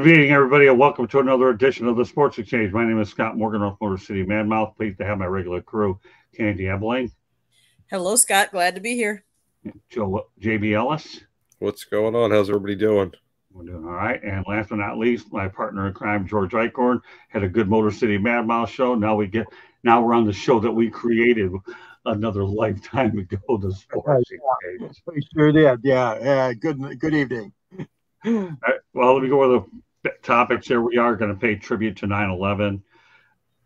Good evening, everybody, and welcome to another edition of the Sports Exchange. My name is Scott Morganroth Motor City Madmouth. Pleased to have my regular crew, Candy Ebeling. Hello, Scott. Glad to be here. Joe JB Ellis. What's going on? How's everybody doing? We're doing all right. And last but not least, my partner in crime, George Eichhorn, had a good Motor City Madmouth show. Now we get now we're on the show that we created another lifetime ago, the Sports Exchange. We sure did. Yeah. Yeah. Good. Good evening. All right, well, let me go over the topics here. We are going to pay tribute to 9 11.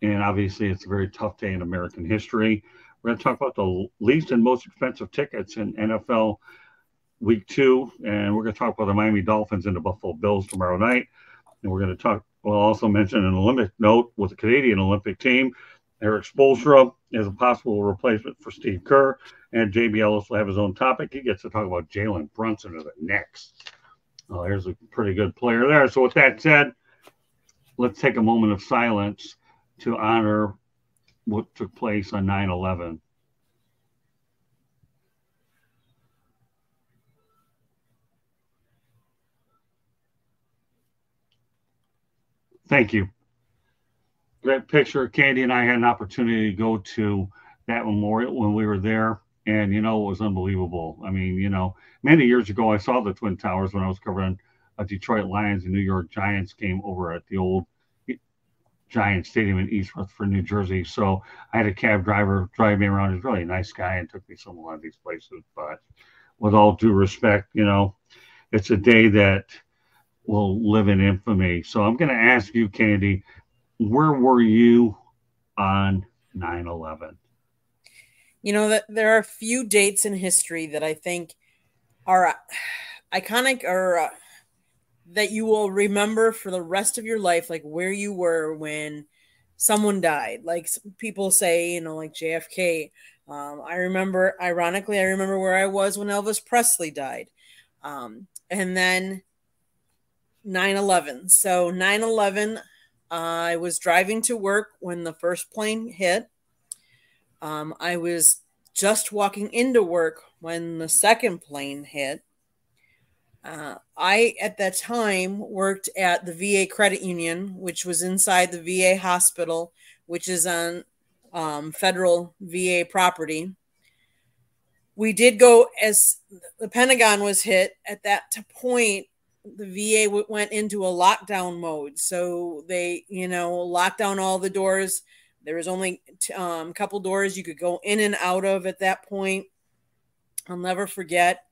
And obviously, it's a very tough day in American history. We're going to talk about the least and most expensive tickets in NFL week two. And we're going to talk about the Miami Dolphins and the Buffalo Bills tomorrow night. And we're going to talk, we'll also mention an Olympic note with the Canadian Olympic team. Erik Spoelstra is a possible replacement for Steve Kerr. And JB Ellis will have his own topic. He gets to talk about Jalen Brunson of the Knicks. Oh, there's a pretty good player there. So, with that said, let's take a moment of silence to honor what took place on 9 11. Thank you. Great picture. Candy and I had an opportunity to go to that memorial when we were there and you know it was unbelievable. I mean, you know, many years ago I saw the Twin Towers when I was covering a Detroit Lions and New York Giants game over at the old Giant Stadium in East Rutherford, New Jersey. So I had a cab driver drive me around. He's really a nice guy and took me lot of these places. But with all due respect, you know, it's a day that will live in infamy. So I'm going to ask you, Candy, where were you on 9 11? You know that there are a few dates in history that I think are uh, iconic or uh, that you will remember for the rest of your life, like where you were when someone died. Like people say, you know, like JFK. Um, I remember, ironically, I remember where I was when Elvis Presley died. Um, and then 9 11. So 9 11, uh, I was driving to work when the first plane hit. Um, I was just walking into work when the second plane hit. Uh, I, at that time, worked at the VA Credit Union, which was inside the VA hospital, which is on um, federal VA property. We did go as the Pentagon was hit at that point. The VA went into a lockdown mode. So they, you know, locked down all the doors there was only um, a couple doors you could go in and out of at that point. I'll never forget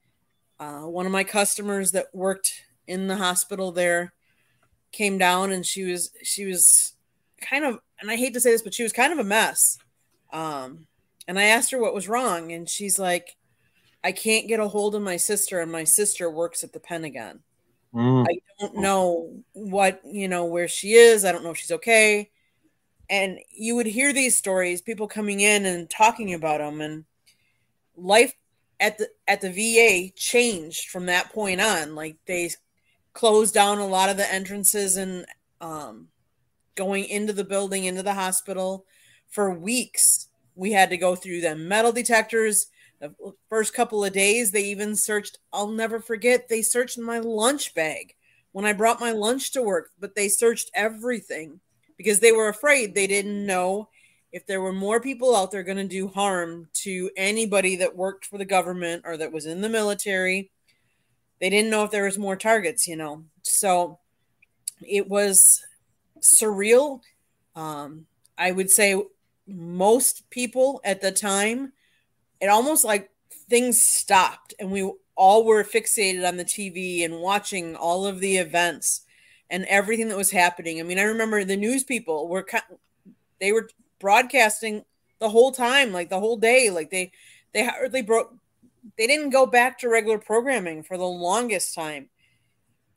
uh, one of my customers that worked in the hospital there came down and she was she was kind of and I hate to say this, but she was kind of a mess. Um, and I asked her what was wrong, and she's like, "I can't get a hold of my sister, and my sister works at the Pentagon. Mm. I don't know what you know where she is. I don't know if she's okay." And you would hear these stories people coming in and talking about them and life at the at the VA changed from that point on. Like they closed down a lot of the entrances and um, going into the building into the hospital for weeks. We had to go through them. Metal detectors the first couple of days they even searched I'll never forget they searched my lunch bag when I brought my lunch to work but they searched everything because they were afraid. They didn't know if there were more people out there going to do harm to anybody that worked for the government or that was in the military. They didn't know if there was more targets you know? So it was surreal. Um, i would say most people at the time it almost like things stopped and we all were fixated on the tv and watching all of the events and everything that was happening. I mean, I remember the news people were they were broadcasting the whole time, like the whole day, like they they hardly broke. They didn't go back to regular programming for the longest time,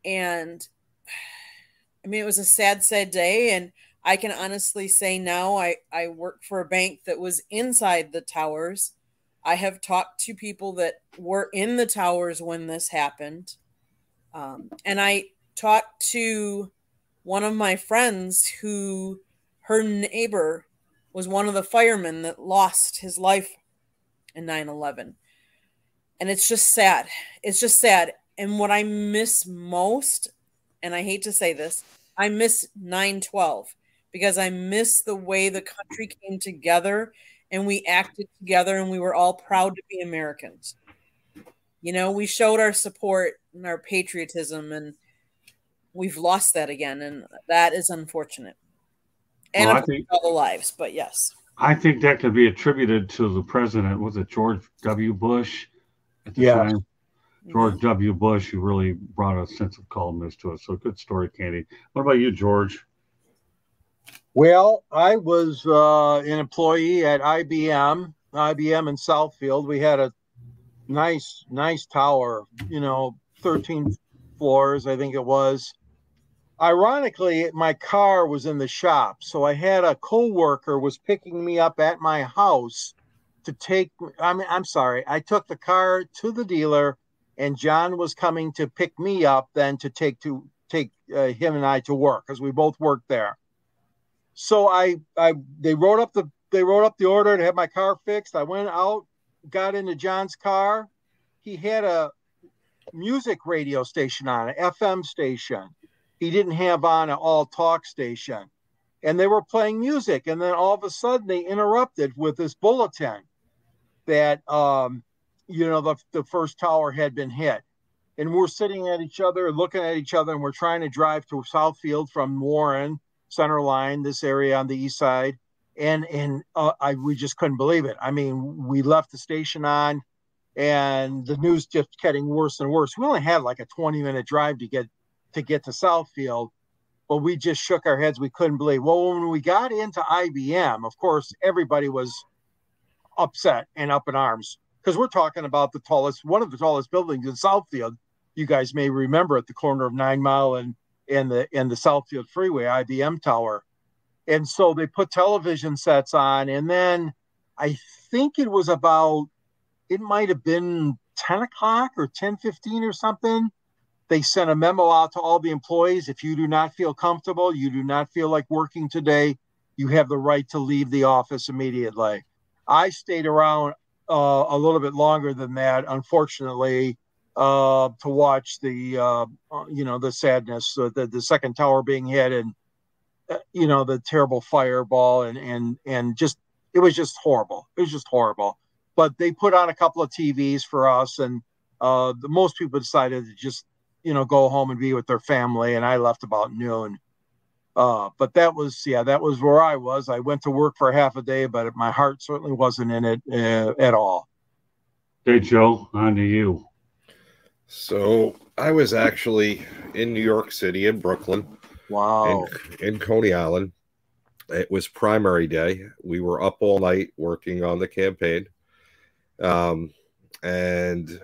and I mean, it was a sad, sad day. And I can honestly say now, I I work for a bank that was inside the towers. I have talked to people that were in the towers when this happened. Um, and I talked to one of my friends who her neighbor was one of the firemen that lost his life in 9-11 and it's just sad. It's just sad. And what i miss most and I hate to say this, I miss 9-12 because I miss the way the country came together and we acted together and we were all proud to be Americans. You know, we showed our support and our patriotism and we've lost that again and that is unfortunate. And Well, I think- all the lives, but yes. I think that could be attributed to the president. Was it George W. Bush at the Yes. time? George W. Bush, who really brought a sense of calmness to us. So good story, Candy. What about you, George? Well, I was uh, an employee at IBM, IBM in Southfield. We had a nice, nice tower, you know, 13 floors, I think it was. Ironically, my car was in the shop, so I had a coworker was picking me up at my house to take. I mean, I'm sorry, I took the car to the dealer, and John was coming to pick me up then to take to take uh, him and I to work because we both worked there so I I they wrote up the they wrote up the order to have my car fixed. I went out, got into John's car. He had a music radio station on it, FM station. He didn't have on an all talk station. And they were playing music. And then all of a sudden they interrupted with this bulletin that um, you know, the the first tower had been hit. And we're sitting at each other, looking at each other, and we're trying to drive to Southfield from Warren center line, this area on the east side, and and uh, I we just couldn't believe it. I mean, we left the station on, and the news just getting worse and worse. We only had like a 20 minute drive to get to get to Southfield, but we just shook our heads. We couldn't believe. Well, when we got into IBM, of course, everybody was upset and up in arms because we're talking about the tallest, one of the tallest buildings in Southfield. You guys may remember at the corner of Nine Mile and in the in the Southfield Freeway, IBM Tower. And so they put television sets on, and then I think it was about it might have been 10 o'clock or 10 15 or something. They sent a memo out to all the employees. If you do not feel comfortable, you do not feel like working today, you have the right to leave the office immediately. I stayed around uh, a little bit longer than that, unfortunately, uh, to watch the uh, you know the sadness, uh, the the second tower being hit, and uh, you know the terrible fireball, and and and just it was just horrible. It was just horrible. But they put on a couple of TVs for us, and uh, the most people decided to just you know go home and be with their family, and I left about noon. Uh, but that was yeah, that was where I was. I went to work for half a day, but my heart certainly wasn't in it uh, at all. Hey, Joe, on to you. So I was actually in New York City, in Brooklyn, Wow. in, in Coney Island. It was primary day. We were up all night working on the campaign. Um, and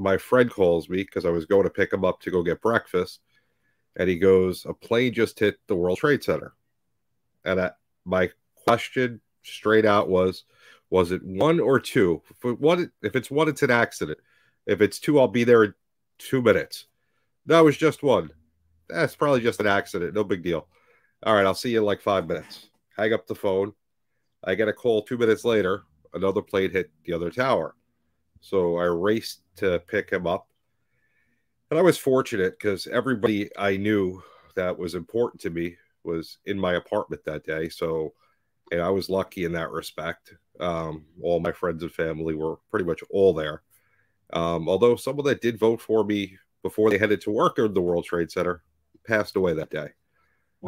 my friend calls me because I was going to pick him up to go get breakfast. And he goes, A plane just hit the World Trade Center. And I, my question straight out was, Was it one or two? If, it if it's one, it's an accident. If it's two, I'll be there in two minutes. That was just one. That's probably just an accident. No big deal. All right, I'll see you in like five minutes. Hang up the phone. I get a call two minutes later. Another plane hit the other tower. So I raced to pick him up. And I was fortunate because everybody I knew that was important to me was in my apartment that day. So and I was lucky in that respect. Um, all my friends and family were pretty much all there. Um, although someone that did vote for me before they headed to work at the World Trade Center passed away that day.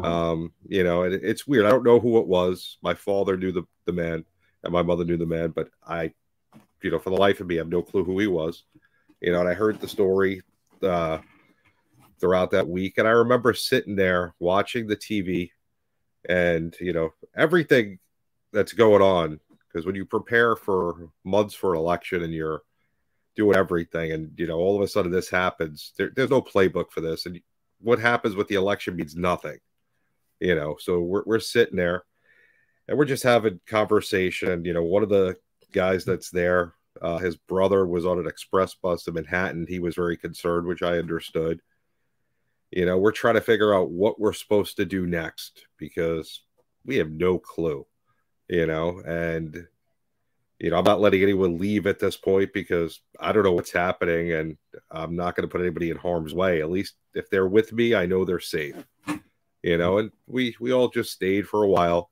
Um, you know, and it's weird. I don't know who it was. My father knew the, the man and my mother knew the man, but I, you know, for the life of me, I have no clue who he was. You know, and I heard the story uh, throughout that week. And I remember sitting there watching the TV and, you know, everything that's going on. Because when you prepare for months for an election and you're doing everything, and, you know, all of a sudden this happens, there, there's no playbook for this. And what happens with the election means nothing you know so we're, we're sitting there and we're just having conversation you know one of the guys that's there uh, his brother was on an express bus to manhattan he was very concerned which i understood you know we're trying to figure out what we're supposed to do next because we have no clue you know and you know, I'm not letting anyone leave at this point because I don't know what's happening and I'm not going to put anybody in harm's way. At least if they're with me, I know they're safe. You know, and we we all just stayed for a while.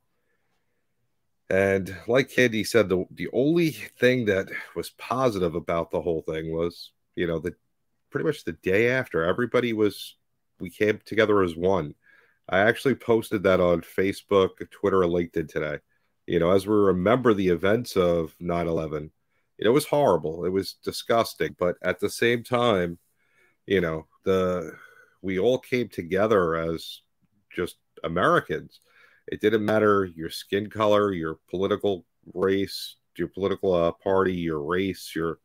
And like Candy said, the the only thing that was positive about the whole thing was, you know, that pretty much the day after everybody was we came together as one. I actually posted that on Facebook, Twitter, and LinkedIn today you know, as we remember the events of 9 11, it was horrible. It was disgusting. But at the same time, you know, the we all came together as just Americans. It didn't matter your skin color, your political race, your political uh, party, your race, your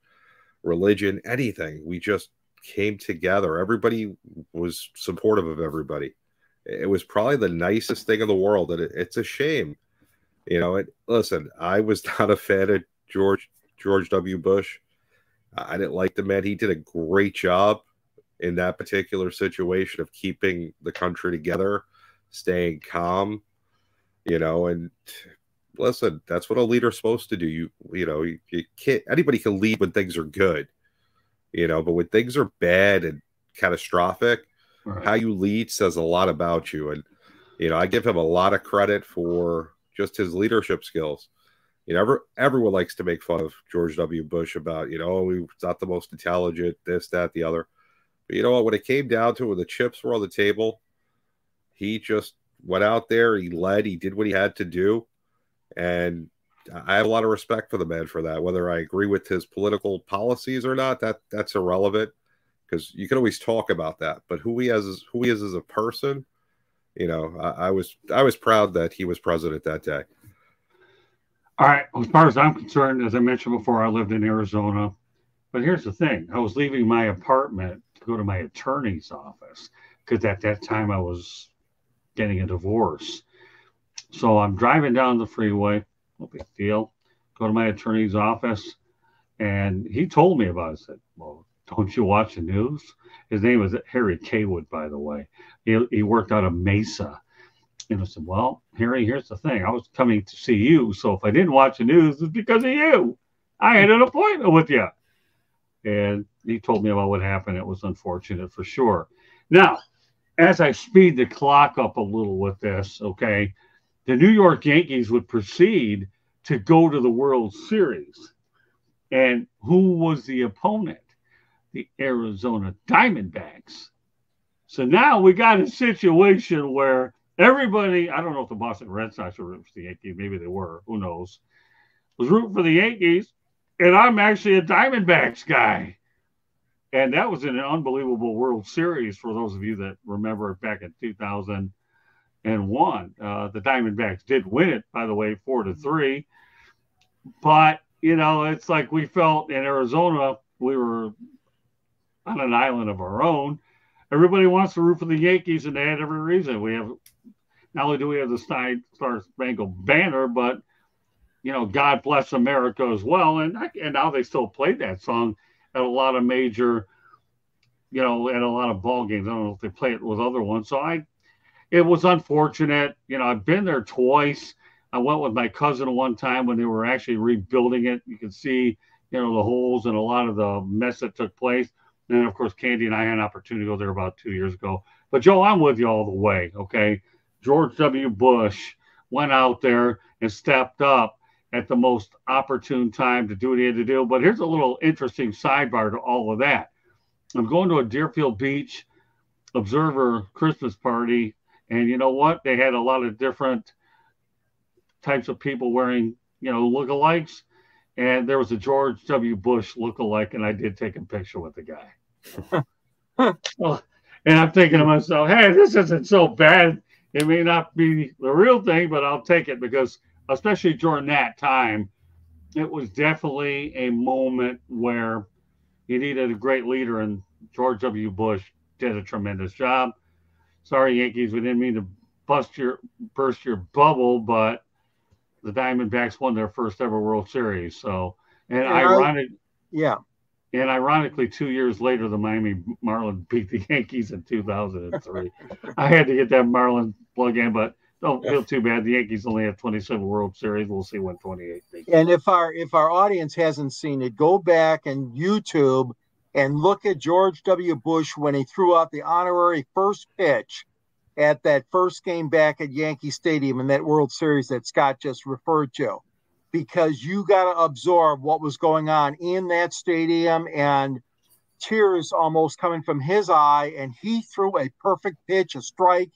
religion, anything. We just came together. Everybody was supportive of everybody. It was probably the nicest thing in the world. And it, it's a shame you know, it, listen, I was not a fan of George George W. Bush. I didn't like the man. He did a great job in that particular situation of keeping the country together, staying calm, you know, and listen, that's what a leader's supposed to do. You you know, you, you can't anybody can lead when things are good, you know, but when things are bad and catastrophic, right. how you lead says a lot about you. And you know, I give him a lot of credit for just his leadership skills. You know, every, everyone likes to make fun of George W. Bush about, you know, oh, he's not the most intelligent, this, that, the other. But you know what? When it came down to it, when the chips were on the table, he just went out there, he led, he did what he had to do. And I have a lot of respect for the man for that. Whether I agree with his political policies or not, that that's irrelevant because you can always talk about that. But who he is, who he is as a person, you know, I, I, was I was proud that he was president that day. All right. As far as I'm concerned, as I mentioned before, I lived in Arizona. But here's the thing: I was leaving my apartment to go to my attorney's office because at that time I was getting a divorce. So I'm driving down the freeway. No big deal. Go to my attorney's office, and he told me about it. I said, "Well, don't you watch the news?" His name was Harry Cawood, by the way. He, he worked out of Mesa. And I said, Well, Harry, here's the thing. I was coming to see you. So if I didn't watch the news, it's because of you. I had an appointment with you. And he told me about what happened. It was unfortunate for sure. Now, as I speed the clock up a little with this, okay, the New York Yankees would proceed to go to the World Series. And who was the opponent? the Arizona Diamondbacks. So now we got a situation where everybody, I don't know if the Boston Red Sox were rooting for the Yankees, maybe they were, who knows, was rooting for the Yankees, and I'm actually a Diamondbacks guy. And that was in an unbelievable World Series for those of you that remember back in 2001. Uh, the Diamondbacks did win it, by the way, four to three. But, you know, it's like we felt in Arizona, we were on an island of our own. Everybody wants to root for the Yankees, and they had every reason. We have not only do we have the Star Spangled Banner, but you know, God bless America as well. And and now they still play that song at a lot of major, you know, at a lot of ball games. I don't know if they play it with other ones. So I, it was unfortunate. You know, I've been there twice. I went with my cousin one time when they were actually rebuilding it. You can see, you know, the holes and a lot of the mess that took place. And of course, Candy and I had an opportunity to go there about two years ago. But Joe, I'm with you all the way. Okay. George W. Bush went out there and stepped up at the most opportune time to do what he had to do. But here's a little interesting sidebar to all of that. I'm going to a Deerfield Beach Observer Christmas party, and you know what? They had a lot of different types of people wearing, you know, lookalikes and there was a George W. Bush look-alike, and I did take a picture with the guy. well, and I'm thinking to myself, hey, this isn't so bad. It may not be the real thing, but I'll take it because, especially during that time, it was definitely a moment where you needed a great leader, and George W. Bush did a tremendous job. Sorry, Yankees, we didn't mean to bust your burst your bubble, but the Diamondbacks won their first ever World Series. So, and yeah, ironic, yeah, and ironically, two years later, the Miami Marlins beat the Yankees in 2003. I had to get that Marlins plug in, but don't feel too bad. The Yankees only have 27 World Series. We'll see when 28. And if our if our audience hasn't seen it, go back and YouTube and look at George W. Bush when he threw out the honorary first pitch at that first game back at Yankee Stadium in that World Series that Scott just referred to, because you got to absorb what was going on in that stadium and tears almost coming from his eye. And he threw a perfect pitch, a strike.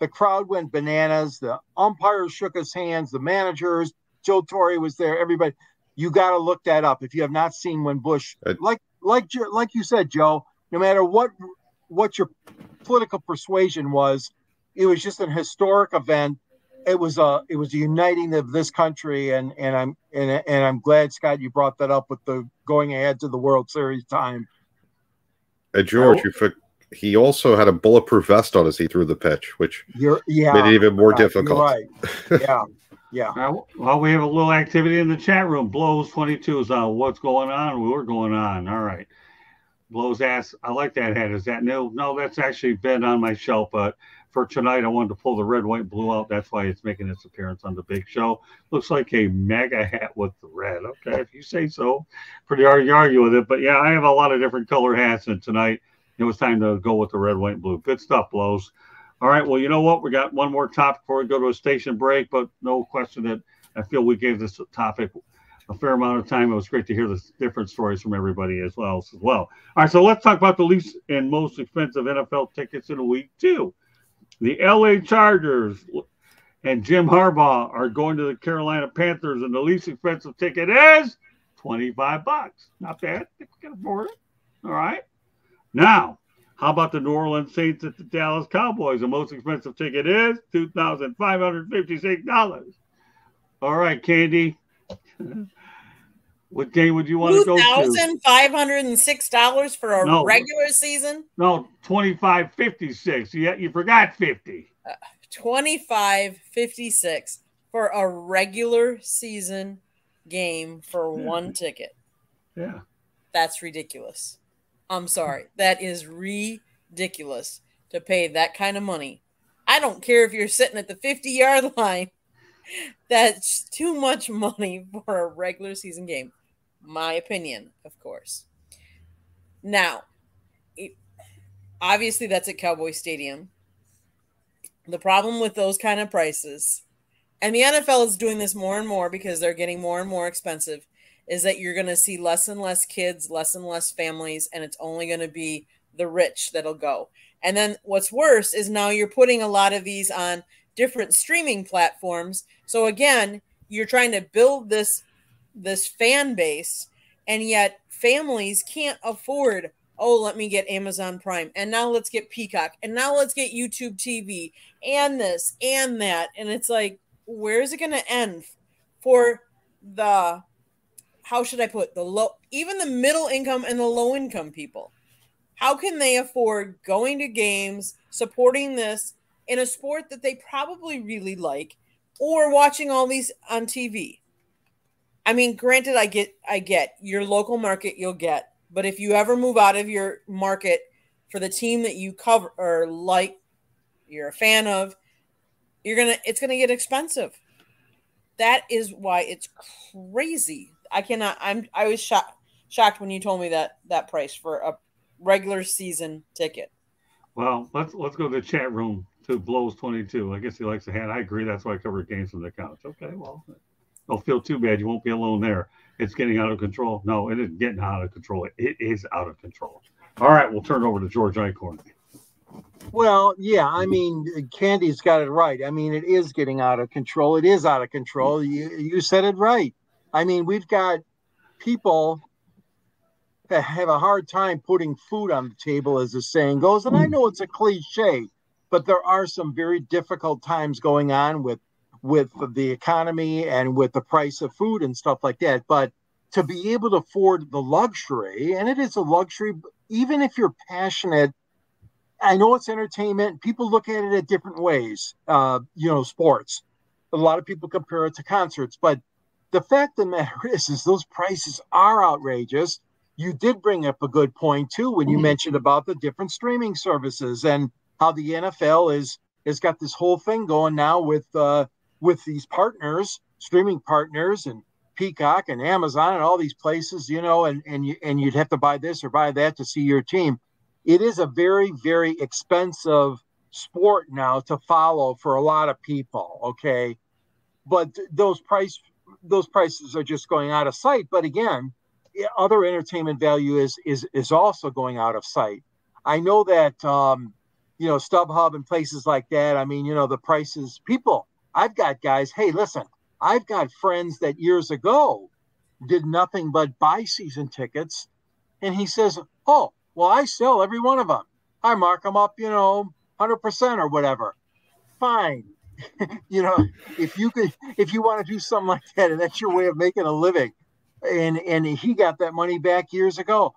The crowd went bananas. The umpires shook his hands. The managers, Joe Torre was there. Everybody, you got to look that up if you have not seen when Bush, uh, like like like you said, Joe. No matter what what your political persuasion was, it was just an historic event. It was a it was a uniting of this country, and and I'm and, and I'm glad Scott you brought that up with the going ahead to the World Series time. Hey George, oh. you he also had a bulletproof vest on as he threw the pitch, which You're, yeah, made it even more difficult. Right. Yeah. Yeah. Uh, well, we have a little activity in the chat room. Blows 22 is on. What's going on? We're going on. All right. Blows ass. I like that hat. Is that new? No, that's actually been on my shelf, but for tonight, I wanted to pull the red, white, blue out. That's why it's making its appearance on the big show. Looks like a mega hat with the red. Okay, if you say so. Pretty hard to argue with it. But yeah, I have a lot of different color hats, and tonight it was time to go with the red, white, and blue. Good stuff, blows. All right. Well, you know what? We got one more topic before we go to a station break, but no question that I feel we gave this topic a fair amount of time. It was great to hear the different stories from everybody as well. As well. All right. So let's talk about the least and most expensive NFL tickets in a week too. The LA Chargers and Jim Harbaugh are going to the Carolina Panthers, and the least expensive ticket is 25 bucks. Not bad. Can afford it. All right. Now, how about the New Orleans Saints at the Dallas Cowboys? The most expensive ticket is $2,556. All right, Candy. What game would you want to go to? Two thousand five hundred and six dollars for a no, regular season. No, twenty five fifty six. You you forgot fifty. Uh, twenty five fifty six for a regular season game for yeah. one ticket. Yeah, that's ridiculous. I'm sorry, that is ridiculous to pay that kind of money. I don't care if you're sitting at the fifty yard line. That's too much money for a regular season game my opinion, of course. Now, it, obviously, that's at Cowboy Stadium. The problem with those kind of prices, and the NFL is doing this more and more because they're getting more and more expensive, is that you're going to see less and less kids, less and less families, and it's only going to be the rich that'll go. And then what's worse is now you're putting a lot of these on different streaming platforms. So again, you're trying to build this this fan base and yet families can't afford oh let me get amazon prime and now let's get peacock and now let's get youtube tv and this and that and it's like where is it going to end for the how should i put the low even the middle income and the low income people how can they afford going to games supporting this in a sport that they probably really like or watching all these on tv I mean, granted, I get, I get your local market, you'll get, but if you ever move out of your market for the team that you cover or like, you're a fan of, you're gonna, it's gonna get expensive. That is why it's crazy. I cannot. I'm. I was shocked, shocked when you told me that that price for a regular season ticket. Well, let's let's go to the chat room to blows twenty two. I guess he likes the hat. I agree. That's why I cover games from the couch. Okay, well, don't feel too bad. You won't be alone there. It's getting out of control. No, it isn't getting out of control. It is out of control. All right, we'll turn over to George Eichhorn. Well, yeah, I mean, Candy's got it right. I mean, it is getting out of control. It is out of control. You you said it right. I mean, we've got people that have a hard time putting food on the table, as the saying goes. And I know it's a cliche, but there are some very difficult times going on with with the economy and with the price of food and stuff like that. But to be able to afford the luxury, and it is a luxury, even if you're passionate, I know it's entertainment. People look at it at different ways. Uh, you know, sports. A lot of people compare it to concerts, but the fact of the matter is, is those prices are outrageous. You did bring up a good point too when you mm-hmm. mentioned about the different streaming services and how the NFL is has got this whole thing going now with uh, with these partners, streaming partners, and Peacock and Amazon and all these places, you know, and and you and you'd have to buy this or buy that to see your team. It is a very very expensive sport now to follow for a lot of people. Okay, but those price those prices are just going out of sight. But again, other entertainment value is is is also going out of sight. I know that um, you know StubHub and places like that. I mean, you know, the prices. People, I've got guys. Hey, listen, I've got friends that years ago did nothing but buy season tickets, and he says, "Oh, well, I sell every one of them. I mark them up, you know, hundred percent or whatever." Fine, you know, if you could, if you want to do something like that, and that's your way of making a living, and and he got that money back years ago.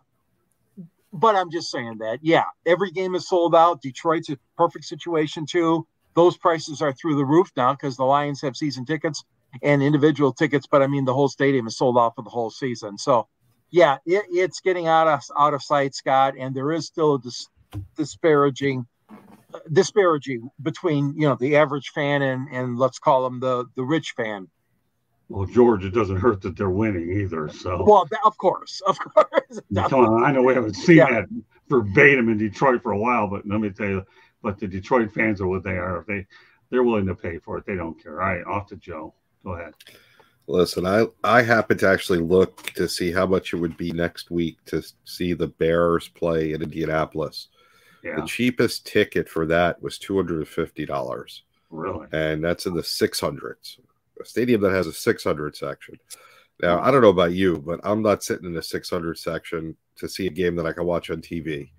But I'm just saying that, yeah, every game is sold out. Detroit's a perfect situation too. Those prices are through the roof now because the Lions have season tickets and individual tickets, but I mean the whole stadium is sold out for the whole season. So, yeah, it, it's getting out of out of sight, Scott, and there is still a dis- disparaging disparaging between you know the average fan and and let's call them the the rich fan. Well, George, it doesn't hurt that they're winning either. So, well, of course, of course. Come on, I know we haven't seen yeah. that verbatim in Detroit for a while, but let me tell you, but the Detroit fans are what they are. If they they're willing to pay for it, they don't care. All right, off to Joe. Go ahead. Listen, I I happen to actually look to see how much it would be next week to see the Bears play in Indianapolis. Yeah. The cheapest ticket for that was two hundred and fifty dollars. Really? And that's in the six hundreds. A stadium that has a six hundred section. Now hmm. I don't know about you, but I'm not sitting in the six hundred section to see a game that I can watch on TV.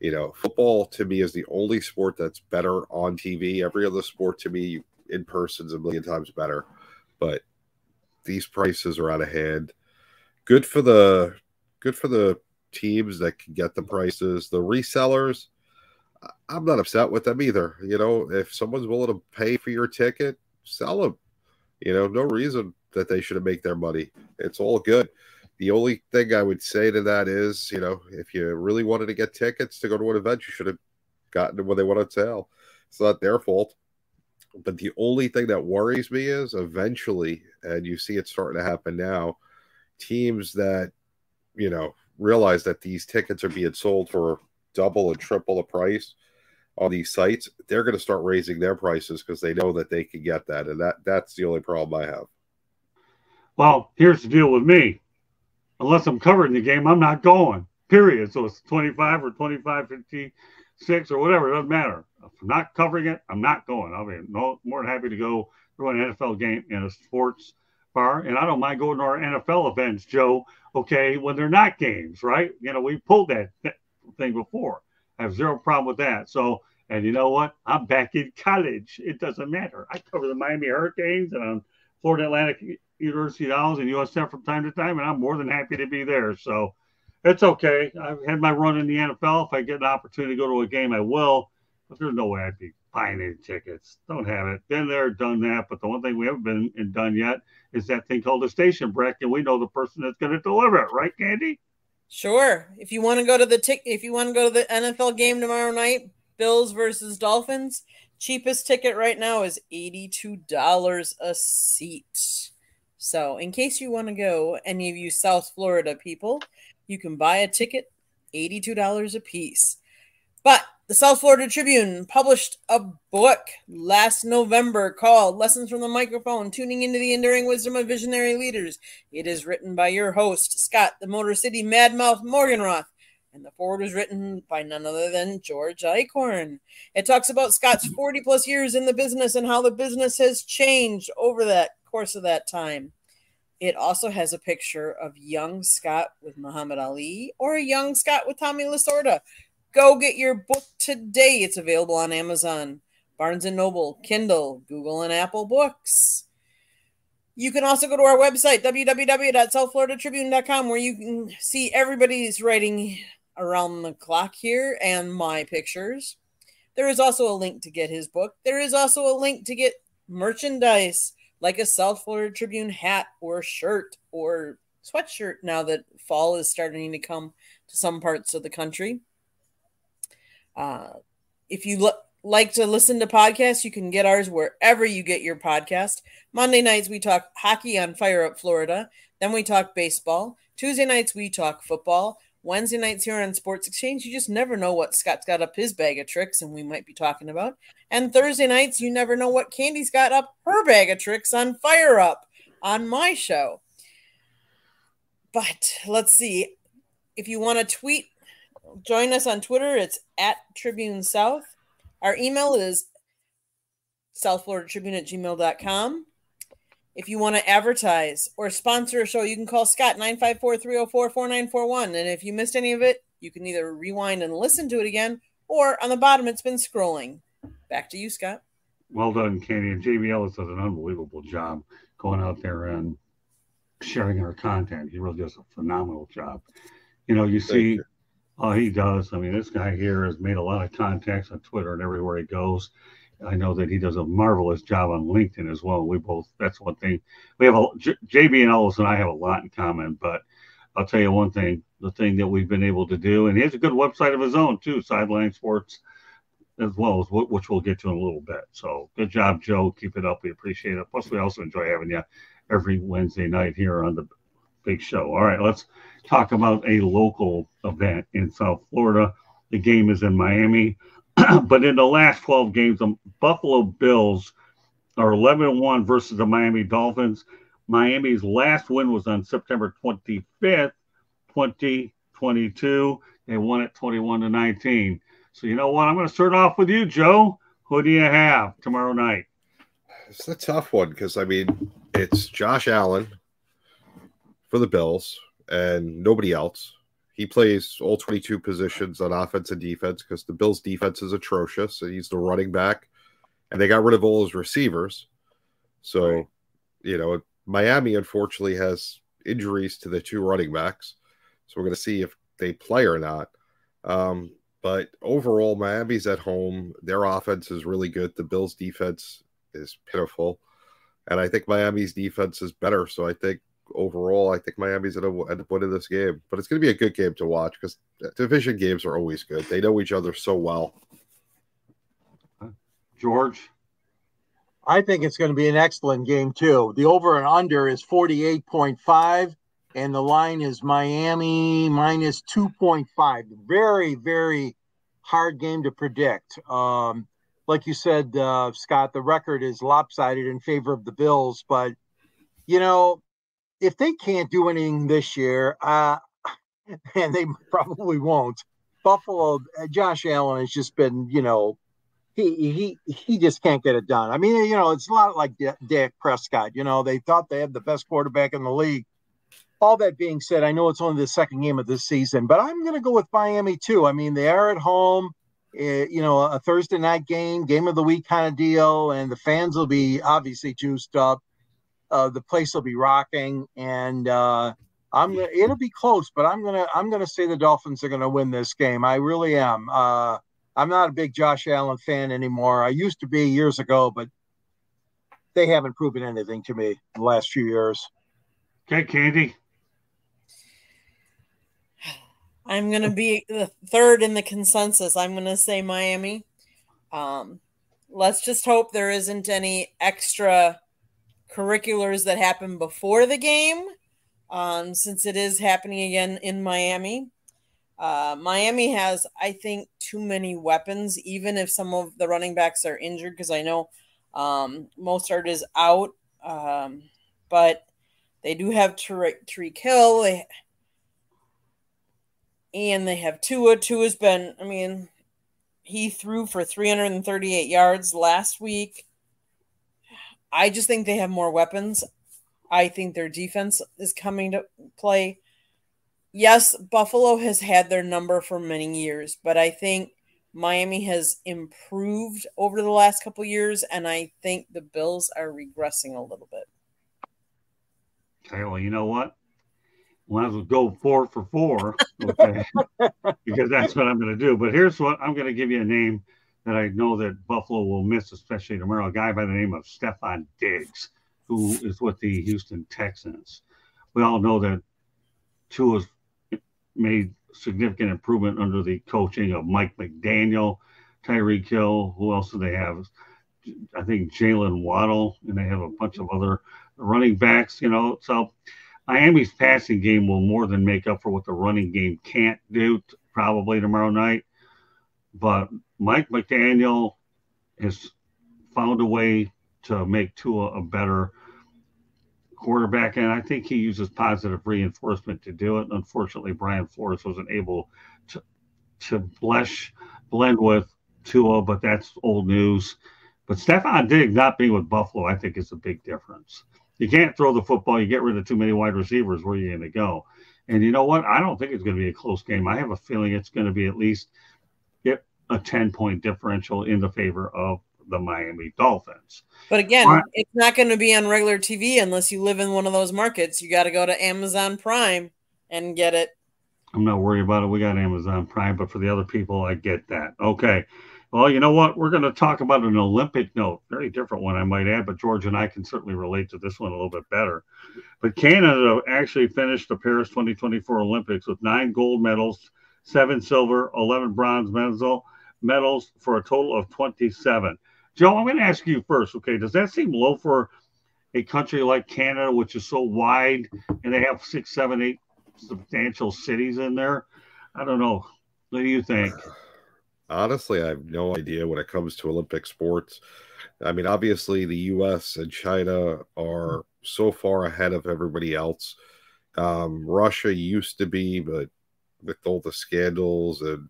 You know, football to me is the only sport that's better on TV. Every other sport to me in person is a million times better. But these prices are out of hand. Good for the good for the teams that can get the prices. The resellers, I'm not upset with them either. You know, if someone's willing to pay for your ticket, sell them. You know, no reason that they shouldn't make their money. It's all good. The only thing I would say to that is, you know, if you really wanted to get tickets to go to an event, you should have gotten them when they went on sale. It's not their fault. But the only thing that worries me is eventually, and you see it starting to happen now, teams that, you know, realize that these tickets are being sold for double and triple the price on these sites, they're going to start raising their prices because they know that they can get that, and that that's the only problem I have. Well, here's the deal with me: unless I'm covering the game, I'm not going. Period. So it's 25 or 25, 56 or whatever. It doesn't matter. If I'm not covering it, I'm not going. I'll be no, more than happy to go to an NFL game in a sports and I don't mind going to our NFL events, Joe, okay, when they're not games, right? You know, we pulled that thing before. I have zero problem with that. So, and you know what? I'm back in college. It doesn't matter. I cover the Miami Hurricanes and I'm Florida Atlantic University Owls and USF from time to time, and I'm more than happy to be there. So it's okay. I've had my run in the NFL. If I get an opportunity to go to a game, I will. But there's no way I'd be any tickets. Don't have it. Been there, done that. But the one thing we haven't been and done yet is that thing called a station break, and we know the person that's going to deliver it, right, Candy? Sure. If you want to go to the tick, if you want to go to the NFL game tomorrow night, Bills versus Dolphins, cheapest ticket right now is eighty-two dollars a seat. So, in case you want to go, any of you South Florida people, you can buy a ticket, eighty-two dollars a piece. But the South Florida Tribune published a book last November called Lessons from the Microphone Tuning into the Enduring Wisdom of Visionary Leaders. It is written by your host, Scott, the Motor City Madmouth Morganroth, and the forward was written by none other than George Eichhorn. It talks about Scott's 40 plus years in the business and how the business has changed over that course of that time. It also has a picture of young Scott with Muhammad Ali or a young Scott with Tommy Lasorda Go get your book today. It's available on Amazon, Barnes and Noble, Kindle, Google, and Apple Books. You can also go to our website, www.southfloridatribune.com, where you can see everybody's writing around the clock here and my pictures. There is also a link to get his book. There is also a link to get merchandise like a South Florida Tribune hat or shirt or sweatshirt now that fall is starting to come to some parts of the country. Uh, if you like to listen to podcasts, you can get ours wherever you get your podcast. Monday nights, we talk hockey on Fire Up Florida. Then we talk baseball. Tuesday nights, we talk football. Wednesday nights here on Sports Exchange, you just never know what Scott's got up his bag of tricks and we might be talking about. And Thursday nights, you never know what Candy's got up her bag of tricks on Fire Up on my show. But let's see. If you want to tweet, join us on Twitter. It's at Tribune South. Our email is South Florida Tribune at gmail.com. If you want to advertise or sponsor a show, you can call Scott 954 304 4941. And if you missed any of it, you can either rewind and listen to it again, or on the bottom, it's been scrolling. Back to you, Scott. Well done, Candy. And JB Ellis does an unbelievable job going out there and sharing our content. He really does a phenomenal job. You know, you see, you. Oh, he does. I mean, this guy here has made a lot of contacts on Twitter and everywhere he goes. I know that he does a marvelous job on LinkedIn as well. We both, that's one thing. We have a, JB and Ellis and I have a lot in common, but I'll tell you one thing the thing that we've been able to do, and he has a good website of his own too, Sideline Sports, as well as which we'll get to in a little bit. So good job, Joe. Keep it up. We appreciate it. Plus, we also enjoy having you every Wednesday night here on the big show. All right, let's talk about a local event in South Florida. The game is in Miami. but in the last 12 games, the Buffalo Bills are 11 1 versus the Miami Dolphins. Miami's last win was on September 25th, 2022. They won it 21 to 19. So, you know what? I'm going to start off with you, Joe. Who do you have tomorrow night? It's a tough one because, I mean, it's Josh Allen for the Bills and nobody else. He plays all 22 positions on offense and defense because the Bills' defense is atrocious. And he's the running back, and they got rid of all his receivers. So, right. you know, Miami unfortunately has injuries to the two running backs. So we're going to see if they play or not. Um, but overall, Miami's at home. Their offense is really good. The Bills' defense is pitiful. And I think Miami's defense is better. So I think overall, I think Miami's going to end up winning this game. But it's going to be a good game to watch because division games are always good. They know each other so well. George? I think it's going to be an excellent game, too. The over and under is 48.5, and the line is Miami minus 2.5. Very, very hard game to predict. Um, like you said, uh, Scott, the record is lopsided in favor of the Bills, but you know, if they can't do anything this year, uh, and they probably won't, Buffalo, uh, Josh Allen has just been, you know, he he he just can't get it done. I mean, you know, it's a lot like Dak Prescott. You know, they thought they had the best quarterback in the league. All that being said, I know it's only the second game of this season, but I'm going to go with Miami too. I mean, they are at home. Eh, you know, a Thursday night game, game of the week kind of deal, and the fans will be obviously juiced up. Uh, the place will be rocking, and uh, I'm gonna, it'll be close, but I'm gonna I'm gonna say the Dolphins are gonna win this game. I really am. Uh, I'm not a big Josh Allen fan anymore. I used to be years ago, but they haven't proven anything to me in the last few years. Okay, Candy. I'm going to be the third in the consensus. I'm going to say Miami. Um, let's just hope there isn't any extra curriculars that happen before the game, um, since it is happening again in Miami. Uh, Miami has, I think, too many weapons, even if some of the running backs are injured, because I know um, Mostert is out. Um, but they do have Tyreek Hill. And they have Tua. Tua's been, I mean, he threw for 338 yards last week. I just think they have more weapons. I think their defense is coming to play. Yes, Buffalo has had their number for many years, but I think Miami has improved over the last couple years, and I think the Bills are regressing a little bit. Okay, well, you know what? might as well go four for four, okay? because that's what I'm going to do. But here's what I'm going to give you a name that I know that Buffalo will miss, especially tomorrow. A guy by the name of Stefon Diggs, who is with the Houston Texans. We all know that Tua's made significant improvement under the coaching of Mike McDaniel. Tyreek Hill. Who else do they have? I think Jaylen Waddle, and they have a bunch of other running backs. You know, so Miami's passing game will more than make up for what the running game can't do probably tomorrow night. But Mike McDaniel has found a way to make Tua a better quarterback, and I think he uses positive reinforcement to do it. Unfortunately, Brian Flores wasn't able to to blesh, blend with Tua, but that's old news. But Stefon Diggs not being with Buffalo, I think, is a big difference. You can't throw the football. You get rid of too many wide receivers. Where are you going to go? And you know what? I don't think it's going to be a close game. I have a feeling it's going to be at least a 10 point differential in the favor of the Miami Dolphins. But again, it's not going to be on regular TV unless you live in one of those markets. You got to go to Amazon Prime and get it. I'm not worried about it. We got Amazon Prime, but for the other people, I get that. Okay. Well, you know what? We're going to talk about an Olympic note, very different one, I might add, but George and I can certainly relate to this one a little bit better. But Canada actually finished the Paris 2024 Olympics with nine gold medals, seven silver, 11 bronze medals, medals for a total of 27. Joe, I'm going to ask you first. Okay, does that seem low for a country like Canada, which is so wide and they have six, seven, eight substantial cities in there? I don't know. What do you think? Honestly, I have no idea when it comes to Olympic sports. I mean, obviously, the U.S. and China are so far ahead of everybody else. Um, Russia used to be, but with all the scandals and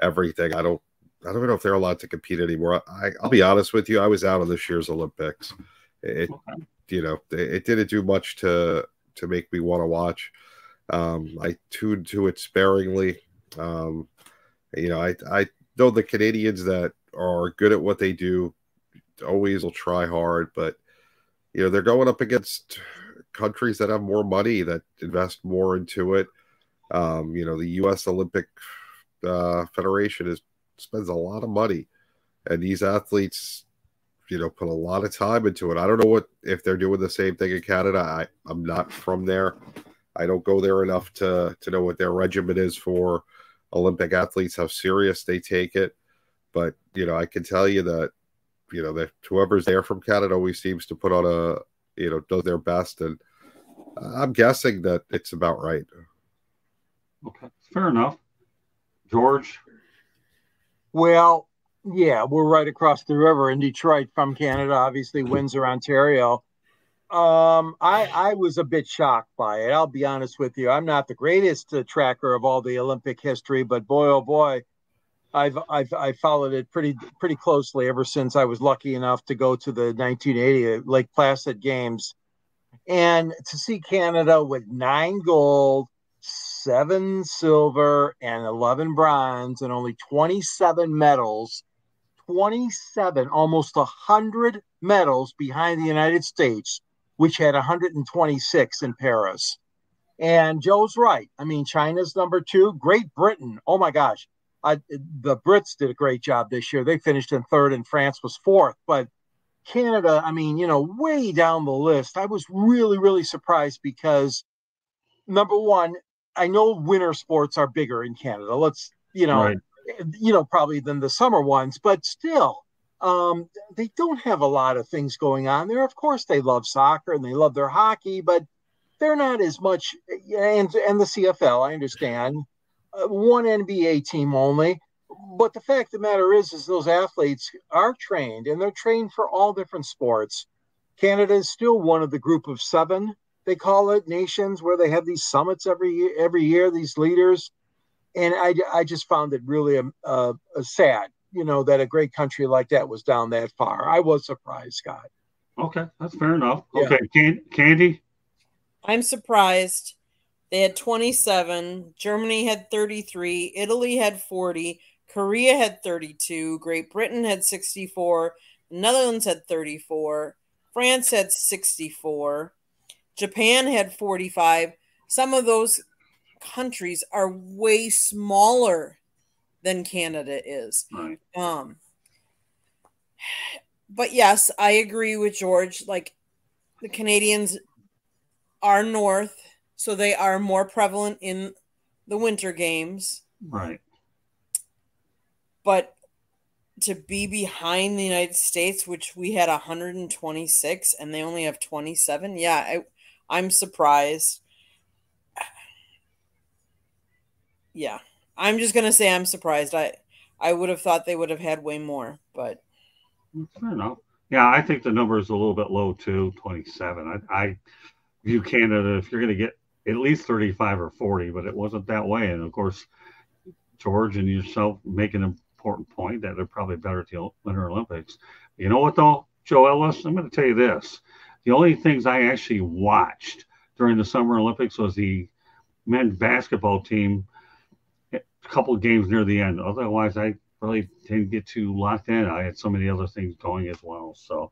everything, I don't I don't know if they're allowed to compete anymore. I, will be honest with you. I was out of this year's Olympics. It, okay. you know, it, it, didn't do much to to make me want to watch. Um, I tuned to it sparingly. Um, you know, I I know the Canadians that are good at what they do always will try hard, but you know they're going up against countries that have more money that invest more into it. Um, you know, the U.S. Olympic uh, Federation is spends a lot of money, and these athletes, you know, put a lot of time into it. I don't know what if they're doing the same thing in Canada. I I'm not from there. I don't go there enough to to know what their regimen is for Olympic athletes, how serious they take it. But you know, I can tell you that you know that whoever's there from Canada always seems to put on a you know does their best, and I'm guessing that it's about right. Okay, fair enough. George, well, yeah, we're right across the river in Detroit from Canada, obviously Windsor, Ontario. Um, I I was a bit shocked by it. I'll be honest with you. I'm not the greatest uh, tracker of all the Olympic history, but boy, oh boy, I've I've I followed it pretty pretty closely ever since I was lucky enough to go to the 1980 Lake Placid Games, and to see Canada with nine gold, seven silver and 11 bronze and only 27 medals. 27 almost 100 medals behind the united states which had 126 in paris. And joe's right. I mean china's number two. Great britain. Oh my gosh. I, the brits did a great job this year. They finished in third and france was fourth. But canada i mean you know way down the list. I was really really surprised because number one I know winter sports are bigger in Canada. Let's you know, right. you know, probably than the summer ones, but still, um, they don't have a lot of things going on there. Of course, they love soccer and they love their hockey, but they're not as much. And and the CFL, I understand, uh, one NBA team only. But the fact of the matter is, is those athletes are trained and they're trained for all different sports. Canada is still one of the group of seven they call it nations where they have these summits every year every year these leaders. And i, I just found it really um, uh, uh, sad you know that a great country like that was down that far. I was surprised scott. Okay that's fair enough. Yeah. okay Can- candy? I'm surprised. They had 27 germany had 33 italy had 40 korea had 32 great britain had 64 netherlands had 34 france had 64 Japan had 45. Some of those countries are way smaller than Canada is. Right. Um, but yes, I agree with George. Like the Canadians are north, so they are more prevalent in the winter games. Right. But to be behind the United States, which we had 126 and they only have 27. Yeah, I, I'm surprised. Yeah, I'm just gonna say I'm surprised. I I would have thought they would have had way more, but fair enough. Yeah, I think the number is a little bit low too, 27. I, I view Canada if you're going to get at least 35 or 40, but it wasn't that way. And of course, George and yourself make an important point that they're probably better at the Winter Olympics. You know what though, Joe Ellis? I'm going to tell you this: the only things I actually watched during the Summer Olympics was the men's basketball team. A couple of games near the end. Otherwise, I really didn't get too locked in. I had so many other things going as well. So,